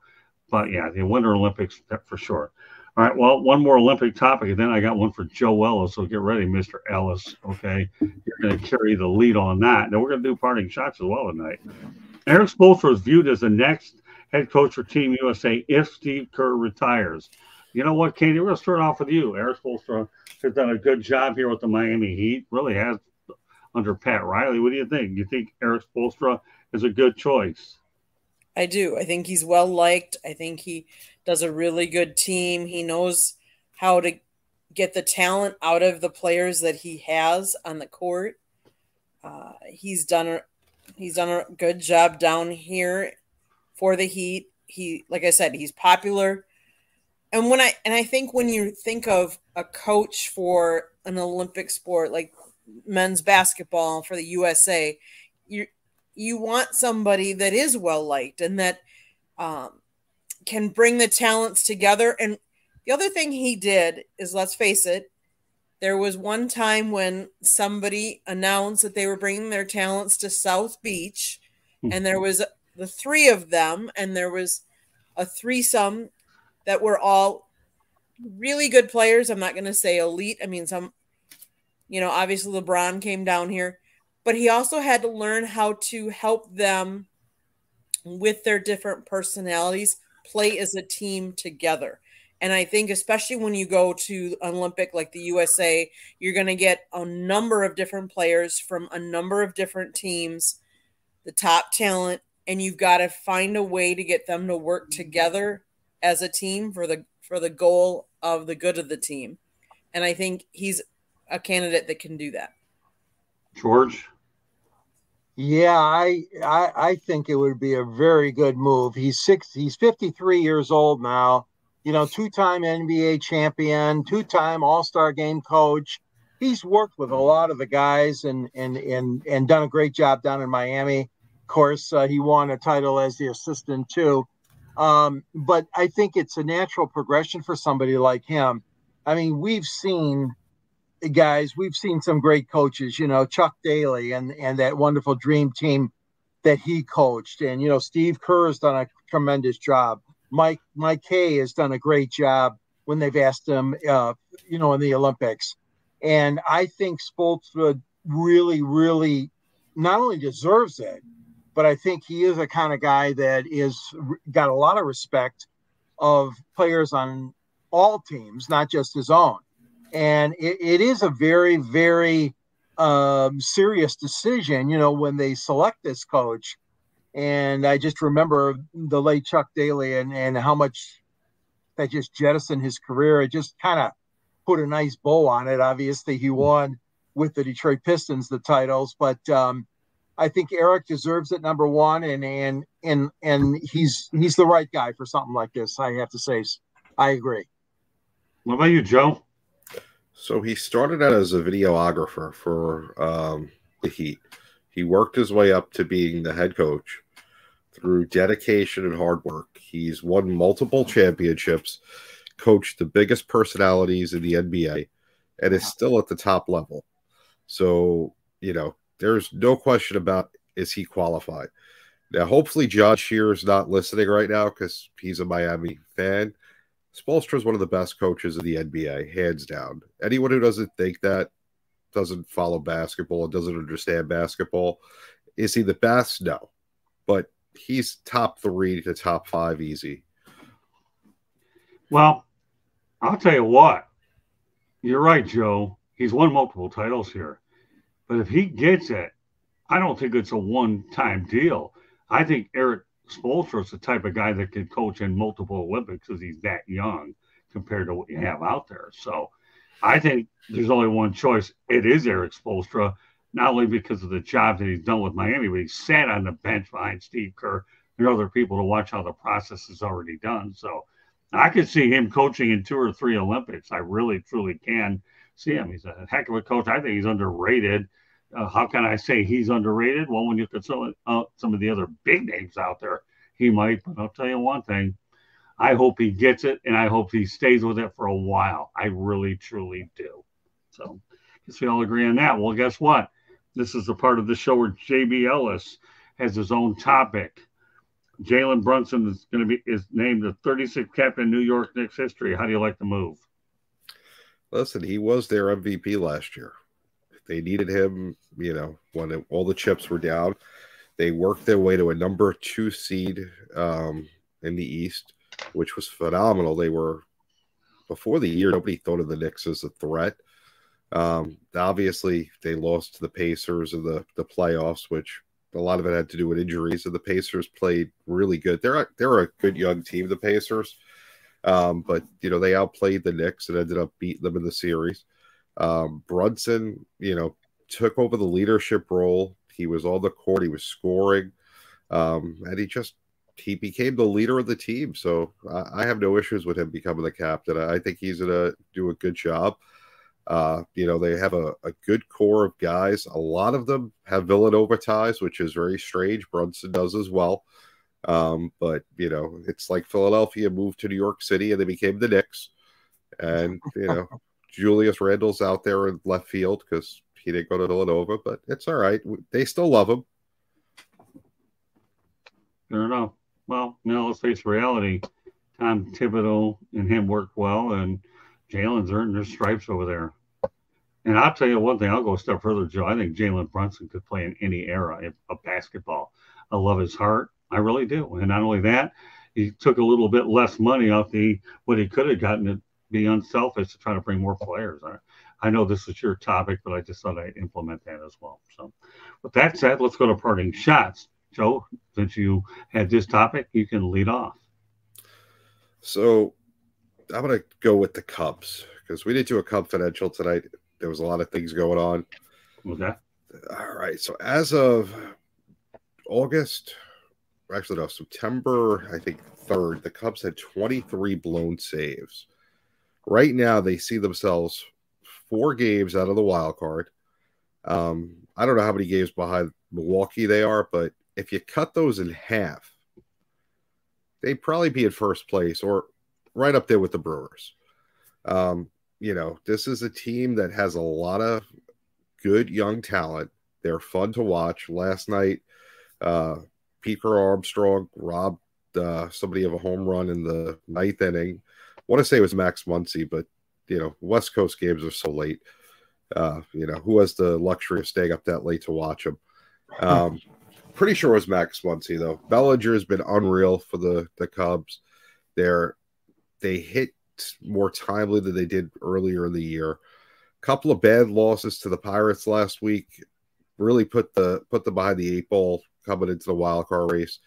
but yeah, the Winter Olympics for sure. All right. Well, one more Olympic topic, and then I got one for Joe Ellis. So get ready, Mr. Ellis. Okay. You're going to carry the lead on that. Now we're going to do parting shots as well tonight. Erik Spoelstra is viewed as the next head coach for Team USA if Steve Kerr retires. You know what, Katie? We're going to start off with you. Erik Spoelstra has done a good job here with the Miami Heat. Really has under Pat Riley. What do you think? You think Erik Spoelstra is a good choice? I do. I think he's well liked. I think he does a really good team. He knows how to get the talent out of the players that he has on the court. Uh, he's done a he's done a good job down here for the Heat. He, like I said, he's popular. And when I and I think when you think of a coach for an Olympic sport like men's basketball for the USA, you you want somebody that is well liked and that um, can bring the talents together. And the other thing he did is, let's face it, there was one time when somebody announced that they were bringing their talents to South Beach, hmm. and there was the three of them, and there was a threesome that were all really good players. I'm not going to say elite. I mean, some, you know, obviously LeBron came down here, but he also had to learn how to help them with their different personalities play as a team together. And I think, especially when you go to Olympic like the USA, you're going to get a number of different players from a number of different teams, the top talent, and you've got to find a way to get them to work mm-hmm. together as a team for the for the goal of the good of the team. And I think he's a candidate that can do that. George. Yeah, I, I I think it would be a very good move. He's six. He's 53 years old now. You know, two-time NBA champion, two-time All-Star Game coach. He's worked with a lot of the guys and and and and done a great job down in Miami. Course, uh, he won a title as the assistant too. Um, but I think it's a natural progression for somebody like him. I mean, we've seen guys, we've seen some great coaches, you know, Chuck Daly and and that wonderful dream team that he coached. And you know, Steve Kerr has done a tremendous job. Mike Mike Kay has done a great job when they've asked him uh, you know, in the Olympics. And I think Spoelstra really, really not only deserves it, but I think he is a kind of guy that is got a lot of respect of players on all teams, not just his own. And it, it is a very very um, serious decision you know when they select this coach. And i just remember the late chuck daly and and how much that just jettisoned his career. It just kind of put a nice bow on it. Obviously he won with the detroit pistons the titles but um, i think Erik deserves it number one and and and and he's he's the right guy for something like this i have to say i agree what about you joe so he started out as a videographer for um, the Heat. He worked his way up to being the head coach through dedication and hard work. He's won multiple championships, coached the biggest personalities in the NBA, and is still at the top level. So, you know, there's no question about is he qualified. Now, hopefully, Josh Scheer is not listening right now because he's a Miami fan. Spoelstra is one of the best coaches in the NBA, hands down. Anyone who doesn't think that doesn't follow basketball and doesn't understand basketball. Is he the best? No, but he's top three to top five easy. Well, I'll tell you what. You're right, Joe. He's won multiple titles here, but if he gets it, I don't think it's a one-time deal. I think Erik Spoelstra is the type of guy that could coach in multiple Olympics because he's that young compared to what you have out there. So I think there's only one choice. It is Erik Spoelstra, not only because of the job that he's done with Miami, but he sat on the bench behind Steve Kerr and other people to watch how the process is already done. So I could see him coaching in two or three Olympics. I really, truly can see him. He's a heck of a coach. I think he's underrated. Uh, how can I say he's underrated? Well, when you consider uh, some of the other big names out there, he might. But I'll tell you one thing: I hope he gets it, and I hope he stays with it for a while. I really, truly do. So, guess we all agree on that. Well, guess what? This is the part of the show where JB Ellis has his own topic. Jalen Brunson is going to be is named the 36th captain in New York Knicks history. How do you like the move? Listen, he was their MVP last year. They needed him, you know, when it, all the chips were down. They worked their way to a number two seed um, in the East, which was phenomenal. They were before the year, nobody thought of the Knicks as a threat. Um, obviously, they lost to the Pacers in the, the playoffs, which a lot of it had to do with injuries. And the Pacers played really good. They're a, they're a good young team, the Pacers. Um, but you know they outplayed the Knicks and ended up beating them in the series. Um, Brunson, you know, took over the leadership role. He was on the court. He was scoring, um, and he just he became the leader of the team. So I, I have no issues with him becoming the captain. I think he's to do a good job. Uh, you know, they have a, a good core of guys. A lot of them have Villanova ties, which is very strange. Brunson does as well. Um, but you know, it's like Philadelphia moved to New York City and they became the Knicks. And you know, Julius Randle's out there in left field because he didn't go to Villanova, but it's all right. They still love him. Fair enough. Well, now let's face reality. Tom Thibodeau and him worked well, and Jalen's earned their stripes over there. And I'll tell you one thing, I'll go a step further, Joe. I think Jalen Brunson could play in any era of basketball. I love his heart. I really do. And not only that, he took a little bit less money off the what he could have gotten to be unselfish to try to bring more players. I, I know this is your topic, but I just thought I'd implement that as well. So, with that said, let's go to parting shots. Joe, since you had this topic, you can lead off. So, I'm going to go with the Cubs because we did do a confidential tonight. There was a lot of things going on. Okay. All right. So, as of August actually no, September, I think third, the Cubs had 23 blown saves. Right now, they see themselves four games out of the wild card. Um, I don't know how many games behind Milwaukee they are, but if you cut those in half, they'd probably be in first place or right up there with the Brewers. Um, you know, this is a team that has a lot of good young talent. They're fun to watch. Last night, uh, Peter Armstrong robbed uh, somebody of a home run in the ninth inning. I want to say it was Max Muncy, but you know, West Coast games are so late. Uh, you know, who has the luxury of staying up that late to watch them? Um, pretty sure it was Max Muncy though. Bellinger has been unreal for the the Cubs. They're they hit more timely than they did earlier in the year. A Couple of bad losses to the Pirates last week really put the put them behind the eight ball coming into the wild card race.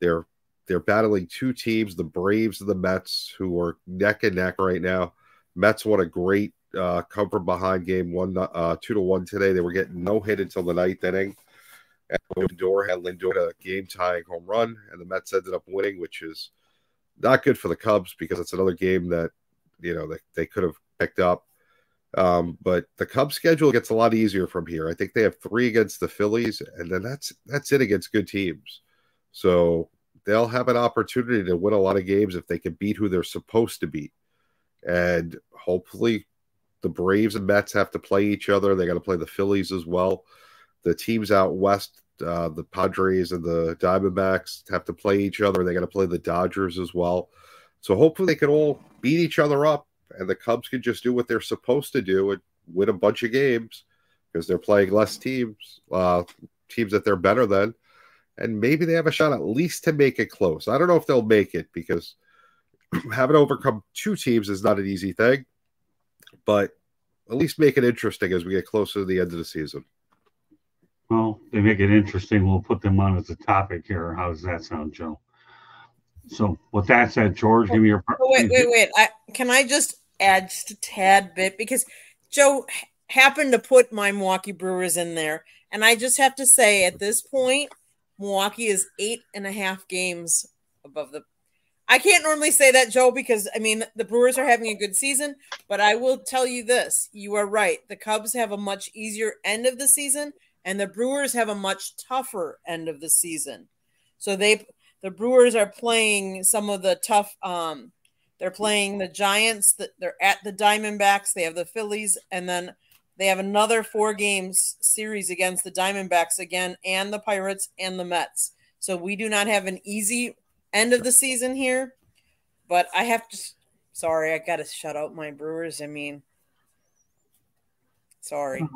They're they're battling two teams, the Braves and the Mets, who are neck and neck right now. Mets won a great uh, come from behind game one uh, two to one today. They were getting no hit until the ninth inning. And Lindor had Lindor a game tying home run, and the Mets ended up winning, which is not good for the Cubs because it's another game that you know they, they could have picked up. Um, but the Cubs schedule gets a lot easier from here. I think they have three against the Phillies, and then that's that's it against good teams. So they'll have an opportunity to win a lot of games if they can beat who they're supposed to beat. And hopefully the Braves and Mets have to play each other. They got to play the Phillies as well. The teams out west, uh, the Padres and the Diamondbacks have to play each other. They got to play the Dodgers as well. So hopefully they can all beat each other up and the Cubs can just do what they're supposed to do and win a bunch of games because they're playing less teams, uh, teams that they're better than, and maybe they have a shot at least to make it close. I don't know if they'll make it because having overcome two teams is not an easy thing, but at least make it interesting as we get closer to the end of the season. Well, they make it interesting. We'll put them on as a topic here. How does that sound, Joe? So, with that said, George, give me your. Oh, wait, wait, wait. I, can I just just a tad bit because Joe happened to put my Milwaukee Brewers in there, and I just have to say at this point, Milwaukee is eight and a half games above the. I can't normally say that, Joe, because I mean the Brewers are having a good season, but I will tell you this: you are right. The Cubs have a much easier end of the season, and the Brewers have a much tougher end of the season. So they the Brewers are playing some of the tough um they're playing the Giants, they're at the Diamondbacks, they have the Phillies and then they have another four games series against the Diamondbacks again and the Pirates and the Mets. So we do not have an easy end of the season here, but I have to sorry, I got to shut out my Brewers. I mean, sorry. Hmm.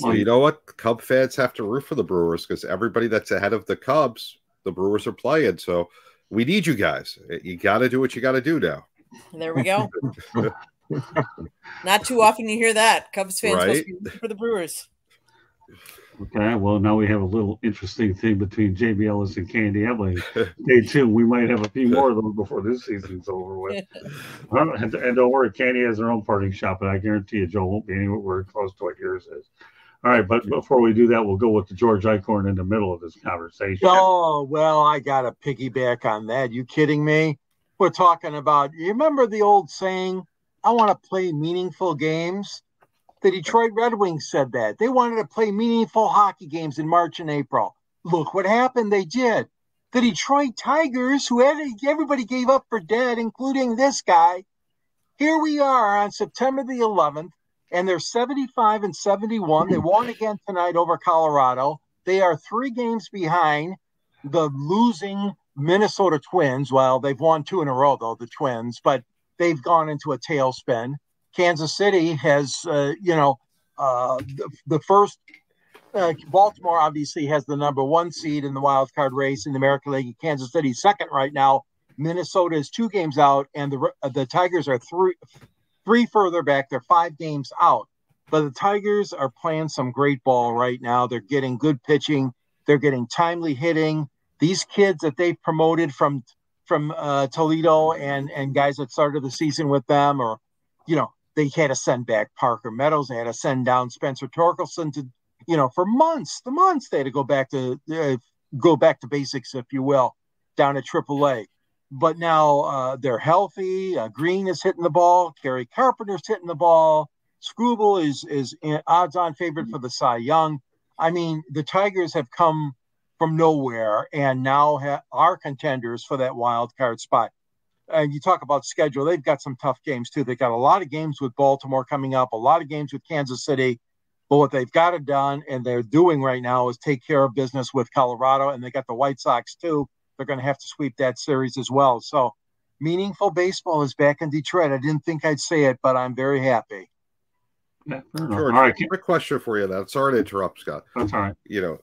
Well, you know what? Cub fans have to root for the Brewers because everybody that's ahead of the Cubs, the Brewers are playing. So we need you guys. Eh, you got to do what you got to do now. There we go. Not too often you hear that. Cubs fans right? for the Brewers. Okay, well now we have a little interesting thing between JB Ellis and Candy Ebling. Stay tuned. We might have a few more of those before this season's over with. and, and don't worry, Candy has her own parting shot, but I guarantee you, Joe won't be anywhere close to what yours is. All right, but before we do that, we'll go with the George Eichhorn in the middle of this conversation. Oh well, I got to piggyback on that. You kidding me? We're talking about. You remember the old saying, "I want to play meaningful games." The Detroit Red Wings said that. They wanted to play meaningful hockey games in March and April. Look what happened. They did. The Detroit Tigers, who everybody gave up for dead, including this guy. Here we are on September the 11th, and they're 75 and 71. They won again tonight over Colorado. They are three games behind the losing Minnesota Twins. Well, they've won two in a row, though, the Twins, but they've gone into a tailspin. Kansas City has, uh, you know, uh, the, the, first. Uh, Baltimore obviously has the number one seed in the wild card race in the American League. Kansas City second right now. Minnesota is two games out, and the the Tigers are three three further back. They're five games out. But the Tigers are playing some great ball right now. They're getting good pitching. They're getting timely hitting. These kids that they've promoted from from uh, Toledo and and guys that started the season with them, or you know, they had to send back Parker Meadows. They had to send down Spencer Torkelson to, you know, for months, the months they had to go back to uh, go back to basics, if you will, down at AAA. But now uh, they're healthy. Uh, Greene is hitting the ball. Kerry Carpenter's hitting the ball. Skubal is is odds-on favorite for the Cy Young. I mean, the Tigers have come from nowhere and now ha- are contenders for that wild card spot and you talk about schedule, they've got some tough games too. They've got a lot of games with Baltimore coming up, a lot of games with Kansas City. But what they've got it done and they're doing right now is take care of business with Colorado, and they got the White Sox too. They're going to have to sweep that series as well. So meaningful baseball is back in Detroit. I didn't think I'd say it, but I'm very happy. Yeah, George, all right. Quick question for you. That sorry to interrupt, Scott. That's all right. You know,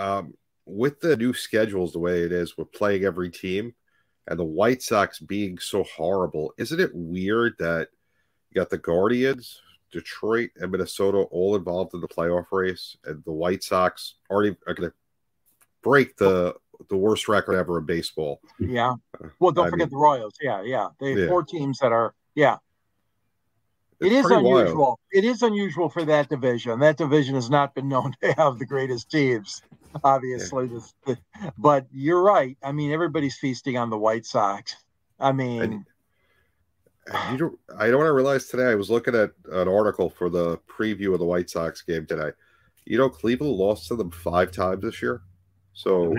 um, with the new schedules the way it is, with playing every team and the White Sox being so horrible, isn't it weird that you got the Guardians, Detroit, and Minnesota all involved in the playoff race, and the White Sox already are going to break the the worst record ever in baseball. Yeah. Uh, well, don't I forget mean, the Royals. Yeah, yeah. They have yeah. four teams that are yeah. It's it is unusual. Wild. It is unusual for that division. That division has not been known to have the greatest teams obviously. Yeah. but you're right. I mean, everybody's feasting on the White Sox. I mean, and, you don't, I don't want to realize today. I was looking at an article for the preview of the White Sox game today. You know, Cleveland lost to them five times this year. So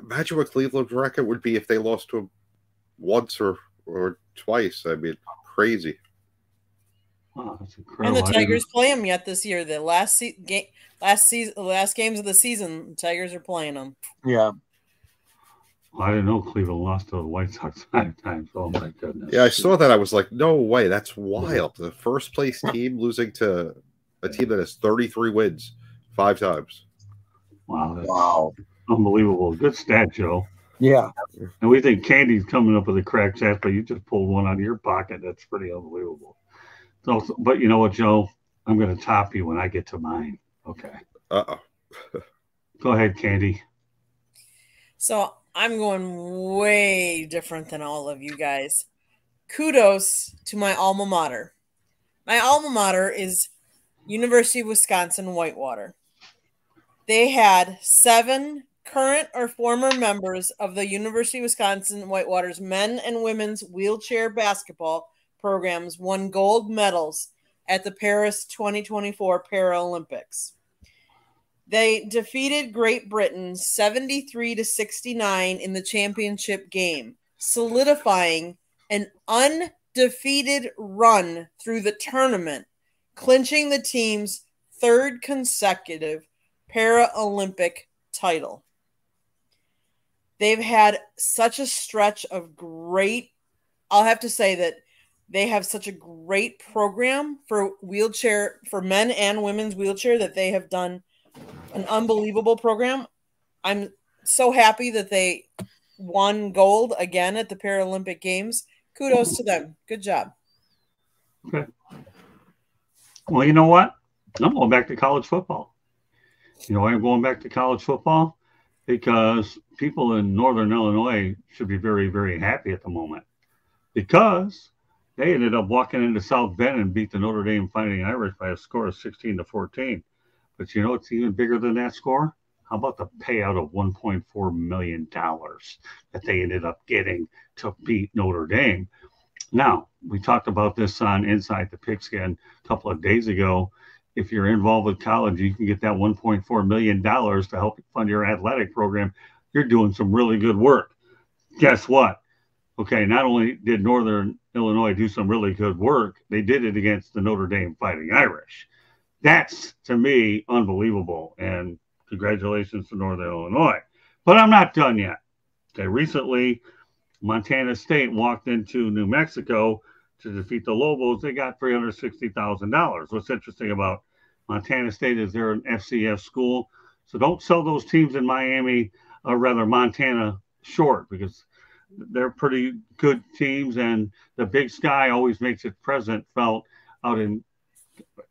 imagine what Cleveland's record would be if they lost to them once or or twice. I mean, crazy. Oh, and the Tigers play them yet this year. The last se- game, last season, last games of the season, Tigers are playing them. Yeah. Well, I didn't know Cleveland lost to the White Sox five times. Oh my goodness! Yeah, I saw that. I was like, no way, that's wild. The first place team losing to a team that has 33 wins five times. Wow! wow! Unbelievable. Good stat, Joe. Yeah. And we think Candy's coming up with a crack chat, but you just pulled one out of your pocket. That's pretty unbelievable. So, but you know what, Joe? I'm going to top you when I get to mine. Okay. Uh oh. Go ahead, Candy. So I'm going way different than all of you guys. Kudos to my alma mater. My alma mater is University of Wisconsin Whitewater. They had seven current or former members of the University of Wisconsin Whitewater's men and women's wheelchair basketball programs won gold medals at the Paris 2024 Paralympics. They defeated Great Britain 73 to 69 in the championship game, solidifying an undefeated run through the tournament, clinching the team's third consecutive Paralympic title. They've had such a stretch of great, I'll have to say that they have such a great program for wheelchair, for men and women's wheelchair that they have done an unbelievable program. I'm so happy that they won gold again at the Paralympic Games. Kudos to them. Good job. Okay. Well, you know what? I'm going back to college football. You know I'm going back to college football? Because people in Northern Illinois should be very, very happy at the moment because they ended up walking into South Bend and beat the Notre Dame Fighting Irish by a score of 16 to 14. But you know it's even bigger than that score? How about the payout of $1.4 million that they ended up getting to beat Notre Dame? Now, we talked about this on Inside the Pigskin a couple of days ago. If you're involved with college, you can get that $1.4 million to help fund your athletic program. You're doing some really good work. Guess what? Okay, not only did Northern Illinois do some really good work, they did it against the Notre Dame Fighting Irish that's to me unbelievable. And congratulations to Northern Illinois. But I'm not done yet. Okay, recently Montana State walked into New Mexico to defeat the Lobos. They got $360,000. What's interesting about Montana State is they're an FCS school. So don't sell those teams in Miami, or rather Montana, short because they're pretty good teams. And the big sky always makes it present felt out in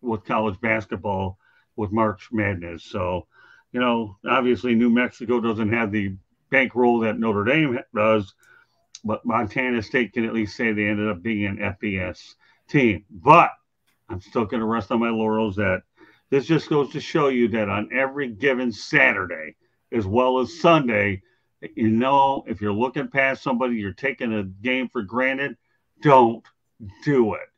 with college basketball with March Madness. So, you know, obviously New Mexico doesn't have the bankroll that Notre Dame does, but Montana State can at least say they ended up being an FBS team. But I'm still going to rest on my laurels that this just goes to show you that on every given Saturday, as well as Sunday, you know, if you're looking past somebody, you're taking a game for granted, don't do it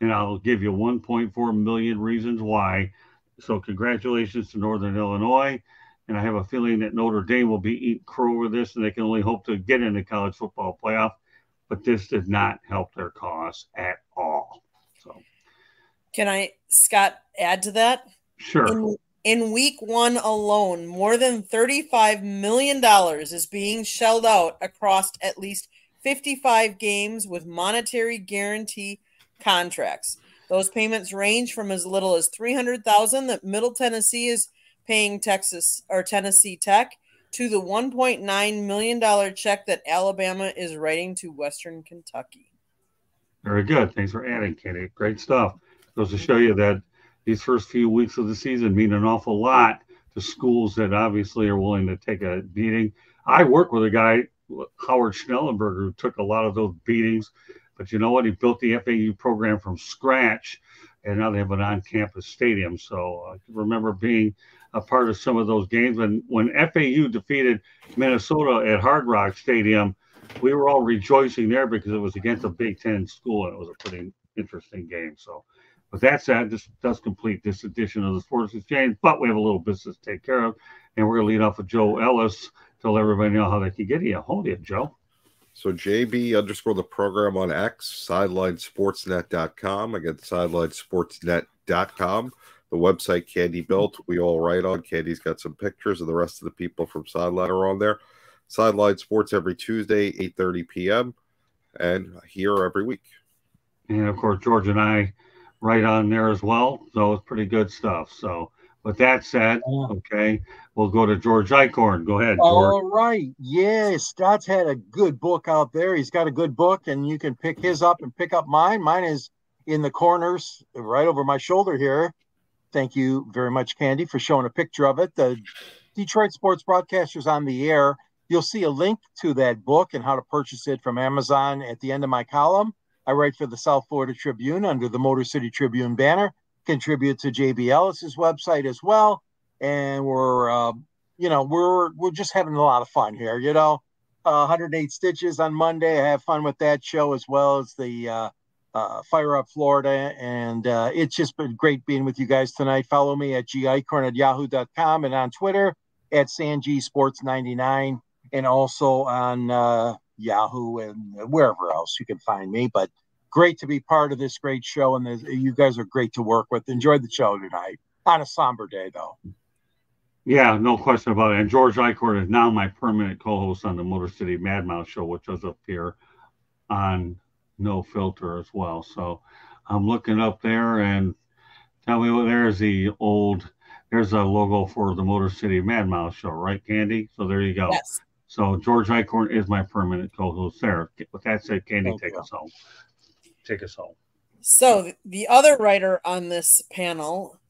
and I'll give you 1.4 million reasons why. So, congratulations to Northern Illinois. And I have a feeling that Notre Dame will be eating crow over this, and they can only hope to get in the college football playoff. But this did not help their cause at all. So, can I, Scott, add to that? Sure. In, in week one alone, more than $35 million is being shelled out across at least 55 games with monetary guarantee contracts. Those payments range from as little as 300,000 that Middle Tennessee is paying Texas or Tennessee Tech to the 1.9 million dollar check that Alabama is writing to Western Kentucky. Very good. Thanks for adding, Kenny. Great stuff. Goes to show you that these first few weeks of the season mean an awful lot to schools that obviously are willing to take a beating. I work with a guy, Howard Schnellenberger, who took a lot of those beatings but you know what? He built the FAU program from scratch, and now they have an on-campus stadium. So I remember being a part of some of those games. And when FAU defeated Minnesota at Hard Rock Stadium, we were all rejoicing there because it was against a Big Ten school, and it was a pretty interesting game. So, with that said, this does complete this edition of the Sports Exchange. But we have a little business to take care of, and we're going to lead off with Joe Ellis. Tell everybody know how they can get you. Hold it, Joe. So JB underscore the program on X, sidelinesportsnet.com. Again, sidelinesportsnet.com. The website Candy built, we all write on. Candy's got some pictures of the rest of the people from Sideline are on there. Sideline Sports every Tuesday, 8.30 p.m. and here every week. And of course, George and I write on there as well. So it's pretty good stuff. So with that said, okay, we'll go to George Eichhorn. Go ahead, George. All right. Yes, Scott's had a good book out there. He's got a good book, and you can pick his up and pick up mine. Mine is in the corners right over my shoulder here. thank you very much, Candy, for showing a picture of it. The Detroit Sports Broadcasters on the Air. You'll see a link to that book and how to purchase it from Amazon at the end of my column. I write for the South Florida Tribune under the Motor City Tribune banner, contribute to JB Ellis's website as well. And we're, uh, you know, we're we're just having a lot of fun here. You know, uh, 108 Stitches on Monday. I have fun with that show as well as the uh, uh, Fire Up Florida. And uh, it's just been great being with you guys tonight. Follow me at gicorn at yahoo.com and on Twitter at Sanji Sports 99 and also on uh, Yahoo and wherever else you can find me. But great to be part of this great show. And you guys are great to work with. Enjoyed the show tonight on a somber day, though. Yeah, no question about it. And George Eichhorn is now my permanent co-host on the Motor City Madmouth show, which does appear on No Filter as well. So I'm looking up there and tell me what there's the old there's a logo for the Motor City Madmouth show, right, Candy? So there you go. Yes. So George Eichhorn is my permanent co-host there. With that said, Candy, Thank take you. us home. Take us home. So the other writer on this panel,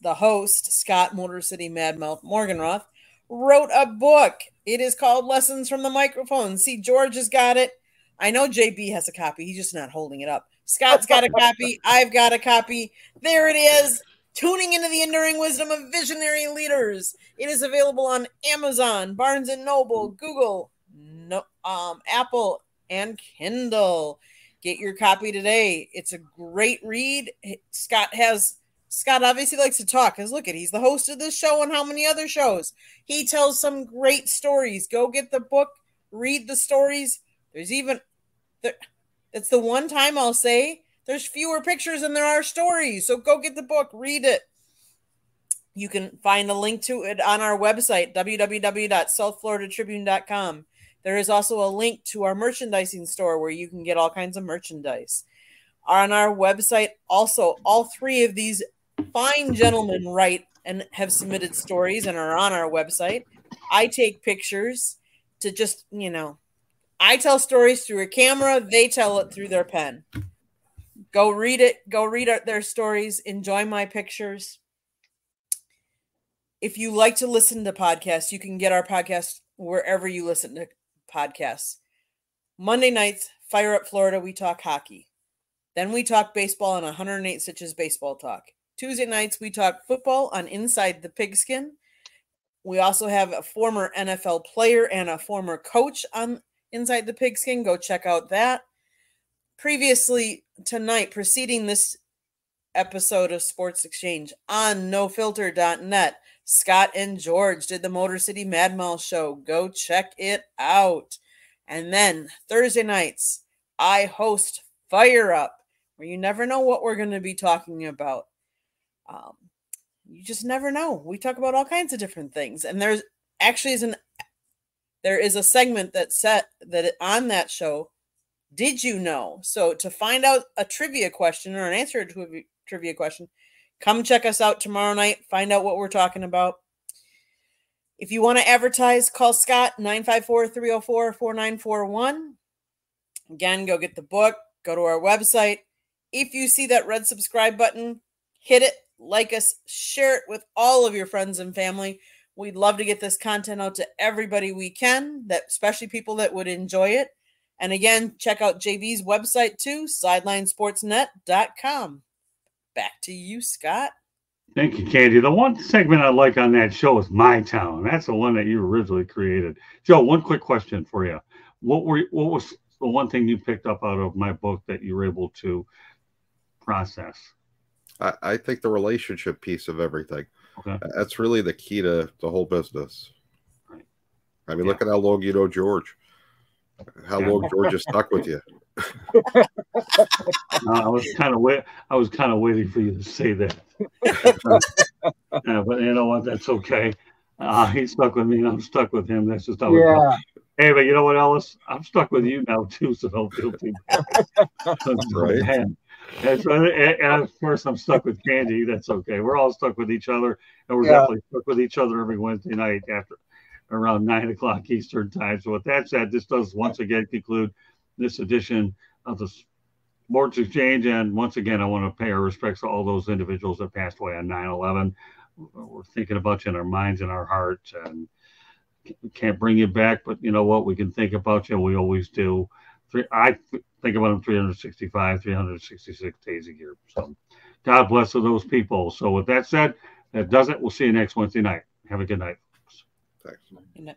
the host Scott Motor City Madmouth Morganroth, wrote a book. It is called Lessons from the Microphone. See, George has got it. I know JB has a copy. He's just not holding it up. Scott's got a copy. I've got a copy. There it is. Tuning into the enduring wisdom of visionary leaders. It is available on Amazon, Barnes and Noble, Google, no, um, Apple, and Kindle. Get your copy today. It's a great read. Scott has Scott obviously likes to talk because look at he's the host of this show and how many other shows. He tells some great stories. Go get the book, read the stories. There's even there, it's the one time I'll say there's fewer pictures than there are stories. So go get the book, read it. You can find the link to it on our website, www.southfloridatribune.com. There is also a link to our merchandising store where you can get all kinds of merchandise. On our website, also, all three of these fine gentlemen write and have submitted stories and are on our website. I take pictures to just, you know, I tell stories through a camera, they tell it through their pen. Go read it, go read their stories, enjoy my pictures. If you like to listen to podcasts, you can get our podcast wherever you listen to podcasts. Monday nights, Fire Up Florida, we talk hockey. Then we talk baseball on 108 Stitches Baseball Talk. Tuesday nights, we talk football on Inside the Pigskin. We also have a former NFL player and a former coach on Inside the Pigskin. Go check out that. Previously tonight, preceding this episode of Sports Exchange on nofilter.net, Scott and George did the Motor City Madmouth show. Go check it out. And then Thursday nights, I host Fire Up, where you never know what we're going to be talking about. Um, you just never know. We talk about all kinds of different things, and there's actually is an there is a segment that set that on that show. Did you know? So to find out a trivia question or an answer to a trivia question, Come check us out tomorrow night. Find out what we're talking about. If you want to advertise, call Scott 954 304 4941. Again, go get the book, go to our website. If you see that red subscribe button, hit it, like us, share it with all of your friends and family. We'd love to get this content out to everybody we can, that especially people that would enjoy it. And again, check out JB's website too, sidelinesportsnet.com back to you, Scott. Thank you, Candy. The one segment I like on that show is My Town. That's the one that you originally created. Joe, one quick question for you. What were what was the one thing you picked up out of my book that you were able to process? I, I think the relationship piece of everything. Okay. That's really the key to the whole business. Right. I mean, yeah. look at how long you know George. How long George is stuck with you. uh, I was kind of wait. I was kind of waiting for you to say that. uh, but you know what? That's okay. Uh, he's stuck with me, and I'm stuck with him. That's just how yeah. Hey, but you know what, Ellis? I'm stuck with you now too, so don't feel too bad. right. And, and, so, and, and, of course, I'm stuck with Candy. That's okay. We're all stuck with each other, and we're yeah. definitely stuck with each other every Wednesday night after around nine o'clock Eastern time. So, with that said, this does once again conclude this edition of the Sports Exchange. And once again, I want to pay our respects to all those individuals that passed away on 9 11. We're thinking about you in our minds and our hearts. And can't bring you back, but you know what? We can think about you. We always do. I think about them 365, 366 days a year. So God bless those people. So with that said, that does it. We'll see you next Wednesday night. Have a good night. Thanks. Good night.